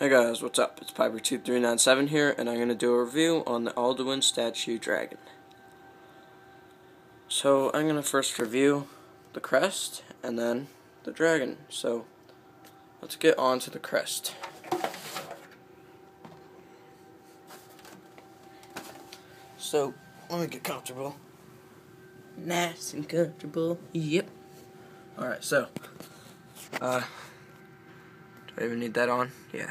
Hey guys, what's up? It's Piper2397 here, and I'm going to do a review on the Alduin Statue Dragon. So, I'm going to first review the crest, and then the dragon. So, let's get on to the crest. So, let me get comfortable. Nice and comfortable. Yep. Alright, so, uh, do I even need that on? Yeah.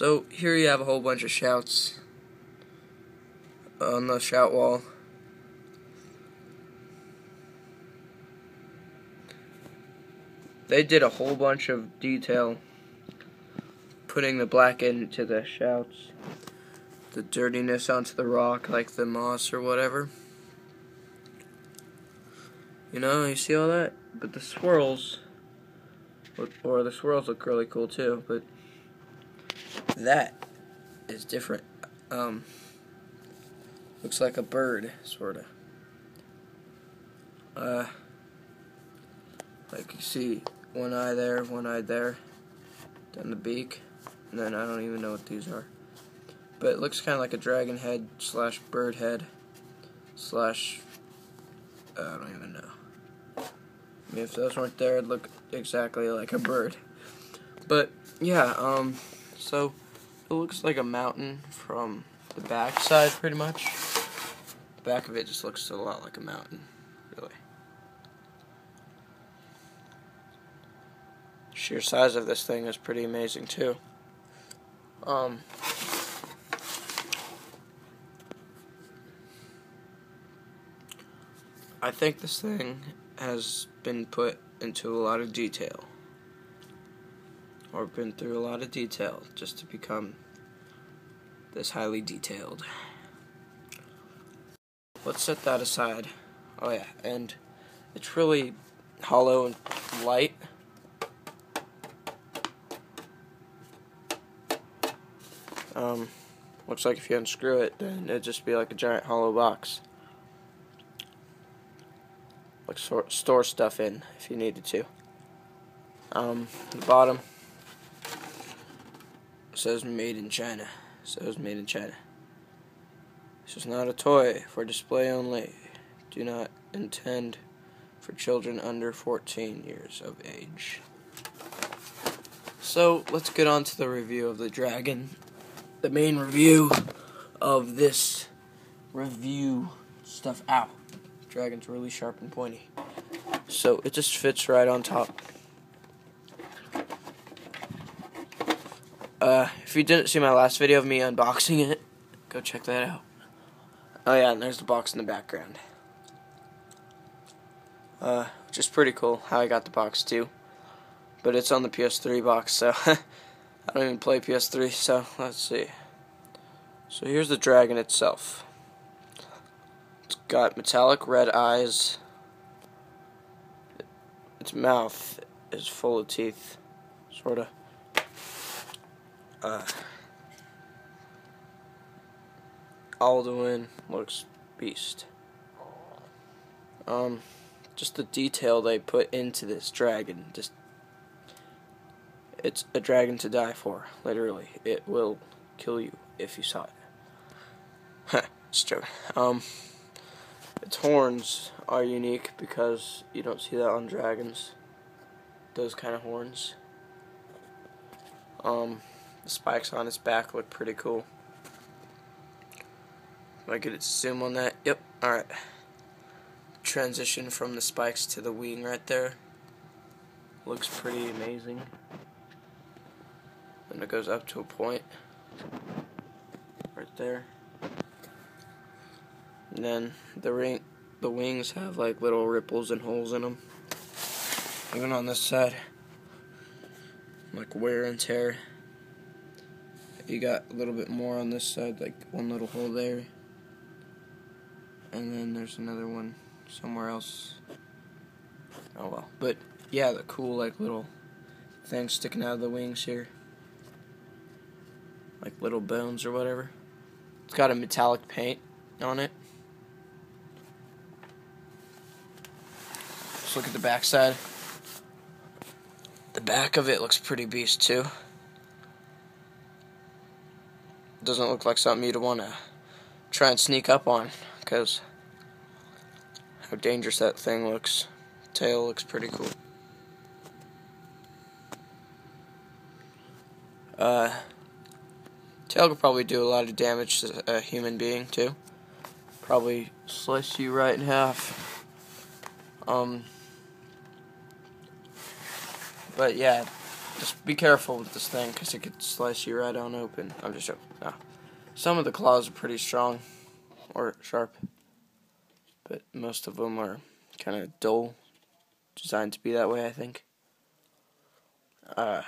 So here you have a whole bunch of shouts on the shout wall. They did a whole bunch of detail putting the black into the shouts, the dirtiness onto the rock like the moss or whatever. You know, you see all that? But the swirls or the swirls look really cool too, but that is different. Um, looks like a bird, sorta. Uh, like you see one eye there, one eye there, down the beak, and then I don't even know what these are. But it looks kind of like a dragon head slash bird head slash, I don't even know. I mean, if those weren't there, it'd look exactly like a bird. But, yeah, um, so it looks like a mountain from the back side, pretty much. The back of it just looks a lot like a mountain, really. Sheer size of this thing is pretty amazing, too. Um, I think this thing has been put into a lot of detail or been through a lot of detail just to become this highly detailed. Let's set that aside. Oh yeah, and it's really hollow and light. Um, looks like if you unscrew it, then it'd just be like a giant hollow box like store stuff in if you needed to. Um, the bottom says made in China. Says made in China. This is not a toy for display only. Do not intend for children under 14 years of age. So let's get on to the review of the dragon. The main review of this review stuff out. Dragon's really sharp and pointy. So it just fits right on top. Uh, if you didn't see my last video of me unboxing it, go check that out. Oh yeah, and there's the box in the background. Uh, which is pretty cool how I got the box too. But it's on the PS3 box, so I don't even play PS3, so let's see. So here's the dragon itself It's got metallic red eyes. Its mouth is full of teeth, sorta. Uh, Alduin looks beast. Um, just the detail they put into this dragon, just it's a dragon to die for, literally. It will kill you if you saw it. Just joking. Um, its horns are unique because you don't see that on dragons. Those kind of horns. Um, the spikes on its back look pretty cool. If I get it zoom on that, yep, alright. Transition from the spikes to the wing right there. Looks pretty amazing. And it goes up to a point. Right there. And then the ring, the wings have like little ripples and holes in them. Even on this side, like wear and tear. You got a little bit more on this side, like one little hole there. And then there's another one somewhere else. Oh well. But yeah, the cool like little things sticking out of the wings here. Like little bones or whatever. It's got a metallic paint on it. Let's look at the back side. The back of it looks pretty beast too. Doesn't look like something you'd want to try and sneak up on because how dangerous that thing looks. Tail looks pretty cool. Uh, tail could probably do a lot of damage to a human being too. Probably slice you right in half. Um, but yeah, just be careful with this thing because it could slice you right on open. I'm just joking. No. Some of the claws are pretty strong or sharp, but most of them are kind of dull, designed to be that way, I think. Uh,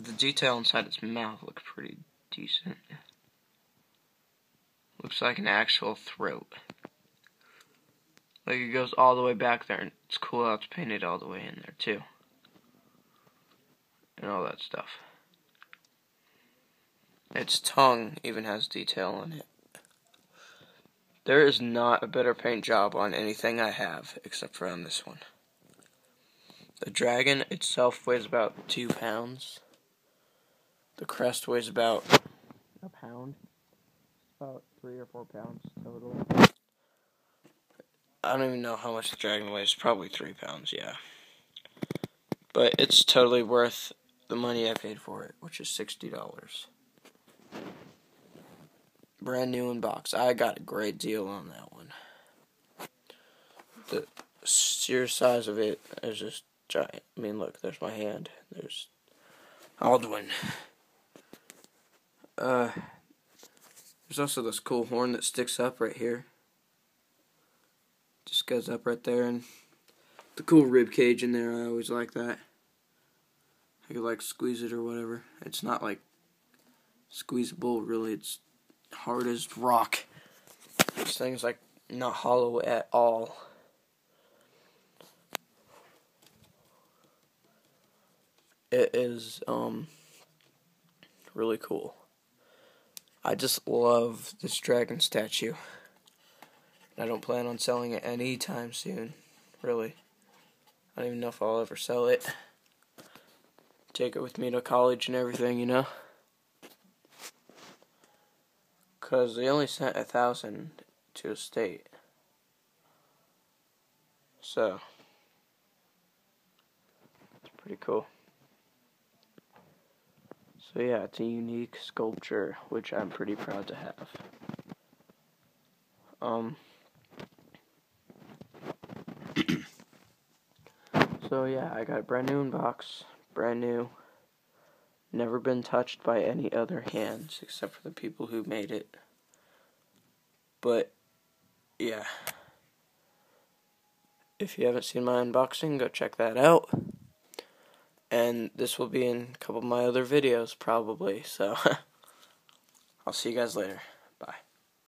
the detail inside its mouth looks pretty decent. Looks like an actual throat. Like it goes all the way back there, and it's cool how it's painted all the way in there too, and all that stuff. Its tongue even has detail in it. There is not a better paint job on anything I have except for on this one. The dragon itself weighs about two pounds. The crest weighs about a pound. About three or four pounds total. I don't even know how much the dragon weighs. Probably three pounds, yeah. But it's totally worth the money I paid for it, which is sixty dollars. Brand new in box. I got a great deal on that one. The sheer size of it is just giant. I mean, look, there's my hand. There's Alduin. Uh, there's also this cool horn that sticks up right here. Goes up right there, and the cool rib cage in there. I always like that. I could like squeeze it or whatever. It's not like squeezable, really. It's hard as rock. This thing's like not hollow at all. It is um really cool. I just love this dragon statue. I don't plan on selling it anytime soon, really. I don't even know if I'll ever sell it. Take it with me to college and everything, you know? Because they only sent a thousand to a state. So, it's pretty cool. So yeah, it's a unique sculpture, which I'm pretty proud to have. Um, so yeah, I got a brand new in box, brand new. Never been touched by any other hands except for the people who made it. But, yeah. If you haven't seen my unboxing, go check that out. And this will be in a couple of my other videos, probably. So, I'll see you guys later.